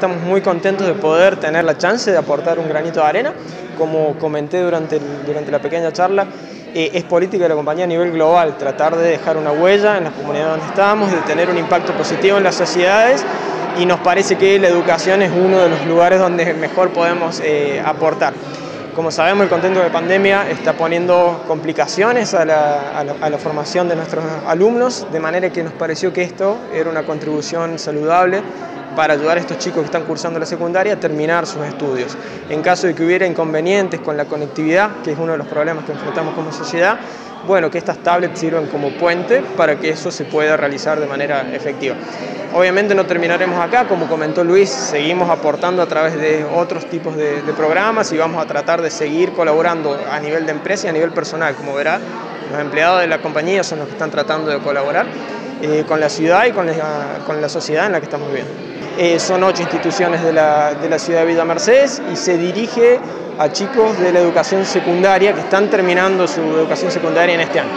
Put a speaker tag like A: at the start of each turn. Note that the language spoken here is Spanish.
A: Estamos muy contentos de poder tener la chance de aportar un granito de arena. Como comenté durante, durante la pequeña charla, eh, es política de la compañía a nivel global tratar de dejar una huella en las comunidades donde estamos, de tener un impacto positivo en las sociedades y nos parece que la educación es uno de los lugares donde mejor podemos eh, aportar. Como sabemos, el contexto de pandemia está poniendo complicaciones a la, a la formación de nuestros alumnos, de manera que nos pareció que esto era una contribución saludable para ayudar a estos chicos que están cursando la secundaria a terminar sus estudios. En caso de que hubiera inconvenientes con la conectividad, que es uno de los problemas que enfrentamos como sociedad, bueno, que estas tablets sirvan como puente para que eso se pueda realizar de manera efectiva. Obviamente no terminaremos acá, como comentó Luis, seguimos aportando a través de otros tipos de, programas y vamos a tratar de seguir colaborando a nivel de empresa y a nivel personal. Como verá, los empleados de la compañía son los que están tratando de colaborar eh, con la ciudad y con la sociedad en la que estamos viviendo. Eh, son ocho instituciones de la, de la ciudad de Villa Mercedes y se dirige a chicos de la educación secundaria que están terminando su educación secundaria en este año.